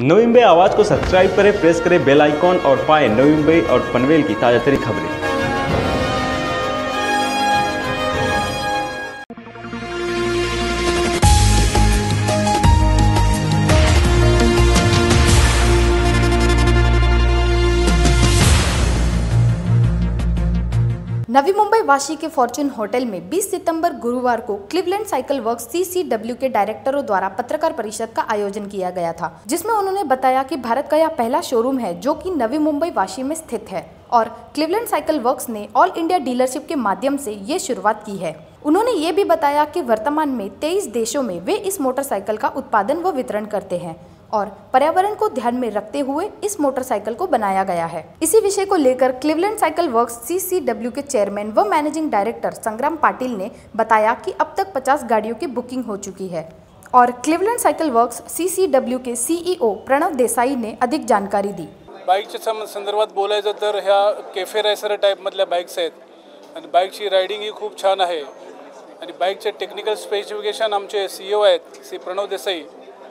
नवी मुंबई आवाज़ को सब्सक्राइब करें प्रेस करें बेल आइकॉन और पाएँ मुंबई और पनवेल की ताज़ा खबरें। नवी मुंबई वाशी के फॉर्च्यून होटल में 20 सितंबर गुरुवार को क्लिवलैंड साइकिल वर्क सीसीडब्ल्यू के डायरेक्टरों द्वारा पत्रकार परिषद का आयोजन किया गया था, जिसमें उन्होंने बताया कि भारत का यह पहला शोरूम है जो कि नवी मुंबई वाशी में स्थित है और क्लिवलैंड साइकिल वर्क्स ने ऑल इंडिया डीलरशिप के माध्यम से ये शुरुआत की है। उन्होंने ये भी बताया कि वर्तमान में 23 देशों में वे इस मोटरसाइकिल का उत्पादन व वितरण करते हैं। और पर्यावरण को ध्यान में रखते हुए इस मोटरसाइकिल को बनाया गया है। इसी विषय को लेकर क्लिवलैंड साइकिल वर्क्स सीसीडब्ल्यू के चेयरमैन व मैनेजिंग डायरेक्टर संग्राम पाटिल ने बताया कि अब तक 50 गाड़ियों की बुकिंग हो चुकी है। और क्लिवलैंड साइकिल वर्क्स सीसीडब्ल्यू के सीईओ प्रणव देसाई ने अधिक जानकारी दी। बाईकच्या सं संदर्भात बोलायचं तर ह्या केफे रेसर टाईपमधल्या बाईक्स आहेत. आणि बाईकची रायडिंग ही खूप छान आणि बाईकचे टेक्निकल स्पेसिफिकेशन आमचे सी ओ आहेत श्री प्रणव देसाई,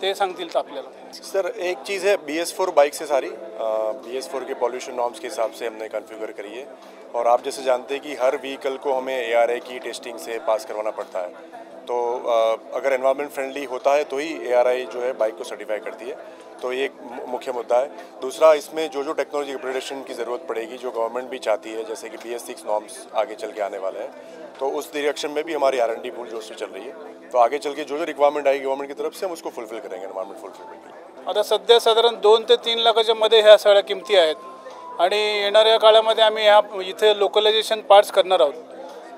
ते सांगतील आपल्याला. सर एक चीज़ है बी एस फोर बाइक से सारी बी एस फोर के पॉल्यूशन नॉर्म्स के हिसाब से हमने कॉन्फ़िगर करी है। और आप जैसे जानते हैं कि हर व्हीकल को हमें ए आर आई की टेस्टिंग से पास करवाना पड़ता है। तो अ, अगर एनवायरनमेंट फ्रेंडली होता है तो ही ए आर आई जो है बाइक को सर्टिफाई करती है। तो ये एक मुख्य मुद्दा है। दूसरा इसमें जो जो टेक्नोलॉजी अपग्रेडेशन की ज़रूरत पड़ेगी जो गवर्नमेंट भी चाहती है जैसे कि बी एस सिक्स नॉर्म्स आगे चल के आने वाले हैं तो उस डायरेक्शन में भी हमारी आर एन डी फुल जोश से चल रही है। तो आगे चल के जो जो रिक्वायरमेंट आएगी गवर्नमेंट की तरफ़ से हम उसको फुलफिल करेंगे एनवायरमेंट फुलफिलमेंट के लिए। आता सध्या साधारण दोन ते तीन लाखाच्या मध्ये ह्या सगळ्या किमती आहेत. आणि येणाऱ्या काळामध्ये आम्ही ह्या इथे लोकलायझेशन पार्ट्स करणार आहोत.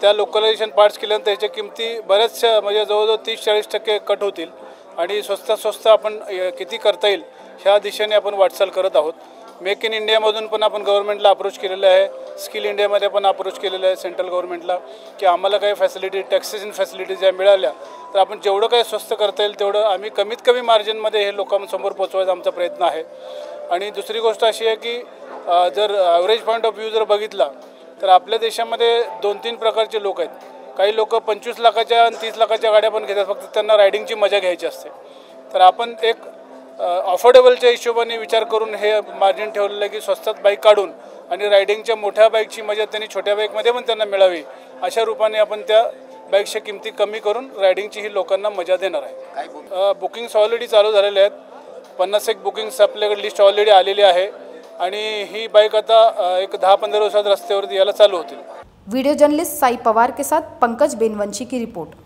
त्या लोकलायझेशन पार्ट्स केल्यानंतर ह्याच्या किमती बऱ्याचशा म्हणजे जवळजवळ तीस चाळीस टक्के कट होतील. आणि स्वस्तात स्वस्त आपण किती करता येईल ह्या दिशेने आपण वाटचाल करत आहोत. मेक इन इंडियामधून पण आपण गव्हर्नमेंटला अप्रोच केलेलं आहे. स्किल इंडियामध्ये पण अप्रोच केलेलं आहे सेंट्रल गव्हर्नमेंटला की आम्हाला काही फॅसिलिटी टॅक्सेशन फॅसिलिटीज ज्या मिळाल्या तर आपण जेवढं काही स्वस्त करता येईल तेवढं आम्ही कमीत कमी मार्जिनमध्ये हे लोकांसमोर पोचवायचा आमचा प्रयत्न आहे. आणि दुसरी गोष्ट अशी आहे की जर ॲव्हरेज पॉईंट ऑफ व्ह्यू जर बघितला तर आपल्या देशामध्ये दोन तीन प्रकारचे लोक आहेत. काही लोक पंचवीस लाखाच्या आणि तीस लाखाच्या गाड्या पण घेतात फक्त त्यांना रायडिंगची मजा घ्यायची असते. तर आपण एक अफोर्डेबलच्या हिशोबाने विचार करून हे मार्जिन ठेवलेलं आहे की स्वस्तात बाईक काढून आणि रायडिंगच्या मोठ्या बाईकची मजा त्यांनी छोट्या बाईकमध्ये पण त्यांना मिळावी. अशा रूपाने आपण त्या बाईकच्या किमती कमी करून रायडिंगची ही लोकांना मजा देणार आहे. बुकिंग्स ऑलरेडी चालू झालेल्या आहेत. पन्नास एक बुकिंग्स आपल्याकडे लिस्ट ऑलरेडी आलेली आहे. आणि ही बाईक आता एक दहा पंधरा दिवसात रस्त्यावरती यायला चालू होतील. वीडियो जर्नलिस्ट साई पवार के साथ पंकज बेनवंशी की रिपोर्ट